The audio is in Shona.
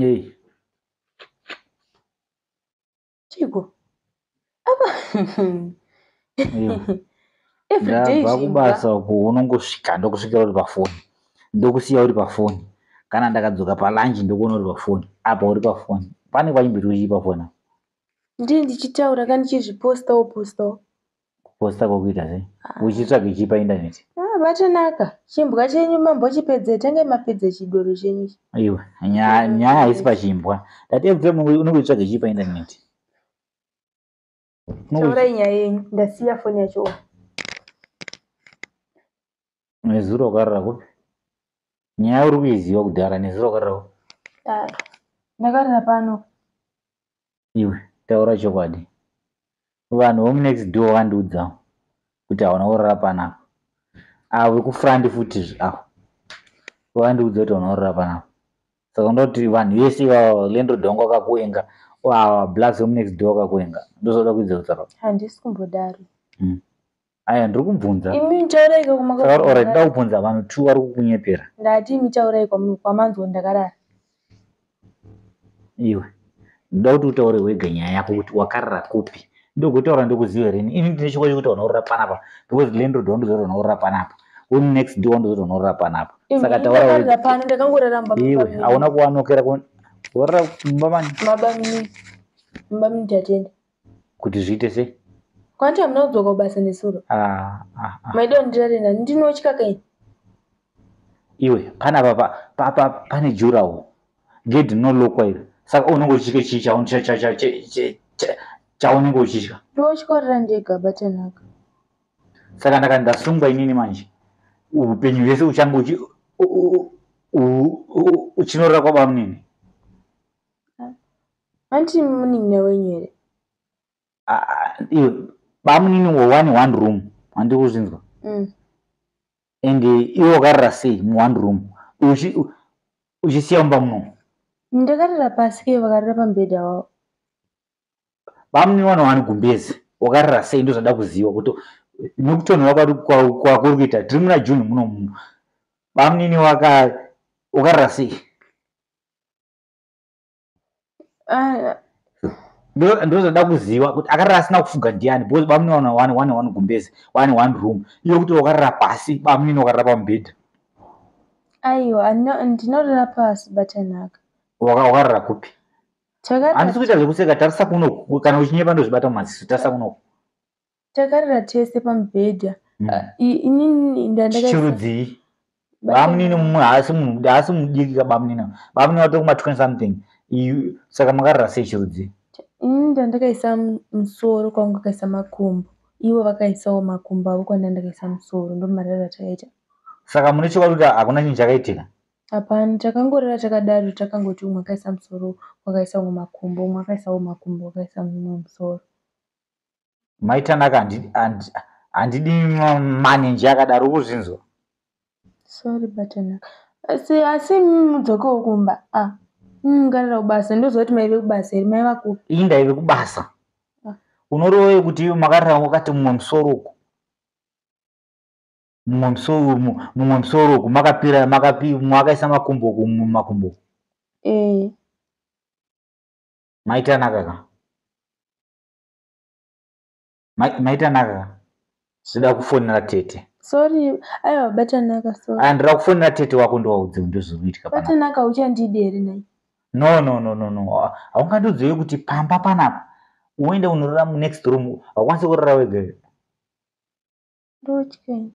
ei chiko apa? Ndabva kubasa uku unongosvika ndokusvikira uri pafoni. Ndokusiya uri pafoni. Kana ndakadzoka palanji ndokuona uri pafoni. Apa uri pafoni? Pane kwaimbiri uchii pafoni apa? Ndii ndichitaura ka ndichizvipostawo postawo kuposta kwokuita sei? Uchitsvaga chii paindaneti vatonaka chimbwa chenyu mambochipedze tange mapedze chidoro chenyu. Nya- nyaya haisi pachimbwa. Ndatiye unenge uchitsvaga chii paindaneti taurai nyaya yenyu ndasiya foni yacho. Nezuro wakarara kupi nyaya uri kuiziva kudhara nezuro wakarara kupi ndakarara pano. Iwe taura chokwadi. Vanhu vomunext door vandiudzawo kuti hauna kurara panapa vekufrandi futi avo vandiudza kuti hauna kurara panapa saka ndoti vanhu vese ivava lendrodhongo akakuenga ava blacks vemunext door akakuenga. Ndozoda kuidza kutsara handisi kumbodaro. Aya ndiri kubvunza imi mitauraiko saka alright nda kubvunza vanhu two vari kukunyepera. Ndati mitaurai kwamanzwa ndakarara. Iwe ndoda kuti utaure wega nyaya yako kuti wakarara kupi? Ndogutaura ndokuziva rini ini? Ndine chikwa chekuti unorora panapa because lendrodhongo ndozoti unorora panapa uri next door ndozoti unorora panapa saka taura ndakarara wega pano ndakangoraramba iwe hauna kuwanokera warara kumba mani. Mabamini mumba mini tatenda kuti zviite sei? Kwanti hamuna kudzoka kubasa nesuro Ah, ah, ah. maida kundirarenda ndinotya kaini? Iwe panapa pa- pa- pa- pane jurawo gedhi rinolokwa iri. Saka unenge uchitye chii chaun- cha- cha- cha- cha- cha- cha- chaunenge uchitya ndotyorera ndega batanaka. Saka ndakati ndasungwa inini manje upenyu hwese uchange uchinorora kwabamunini anti munin'ina wenyu here? Iwe bamunini waone one room handiri kuzvinzwa Mm. and iwe wakarara sei muone room? Uchisiya mumba muno? Ndakarara pasi ke vakarara pamubhedha wavo bamunini wana wani gumbezi wakarara sei ndozvada kuziva kuti kwa- kwakuri kuita tiri muna juni muno muno. Bamunini waka wakarara sei Ah, Ndo- ndozvada kuziva kuti akarara asina kufuga ndiani because bamunini wana wani wani gumbezi wani one room iyo kuti wakarara pasi bamunini wakarara pamubhedha aiwa ndinorara pasi batanaka Waka- wakarara kupi handisi kuita zvekuseka tarisa kunoku kana uchinyepa ndozvibata mumaziso tarisa kunoku takarara tese pamubhedha. Mm. Ah, inini ndandakaisa chirudzii? Bamunini mumwe haasi mudiki ka bamunini bamunini wato kuma 20 something. Saka makarara sei chirudzii? Inini ndandakaisa mu- musoro kwangu akaisa makumbo. Ivo vakaisawo makumbo avo kwandandakaisa musoro ndomarara takaita. Saka mune chokwadi kuti hakuna chinhu chakaitika? Hapana takangorara takadaro takangoti umwe akaisa musoro wakaisa umwe makumbo umwe akaisawo makumbo wakaisa mumwe musoro maitanaka handi- handi- handidi ma- maneji akadaro kuzvinzwa sorry batanaka. Asi asi mudzokewo kumba ah mungarara kubasa. Ndozoti maive kubasa here maiva kupi ii ndaive kubasa. Unorove kuti iwe makarara wakati mumwe musoro uku. Mumwe musoro mu- mumwe musoro uku. Makapira makapi mumwe akaisa makumbo uku mumwe makumbo eh maitanaka ka maitanaka ka zvida kufonera tete. Sorry aiwa batanaka sorry. Aya ndira kufonera tete wako ndowaudze ndozviri kuitika panapa batanaka uchandidi here nai. No no no no no. Haungandodzivi kuti pamba panapa uende unorara munext room haukwanisi kurara wega? Ndotya